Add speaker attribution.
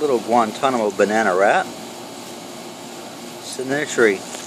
Speaker 1: Little Guantanamo banana rat. It's.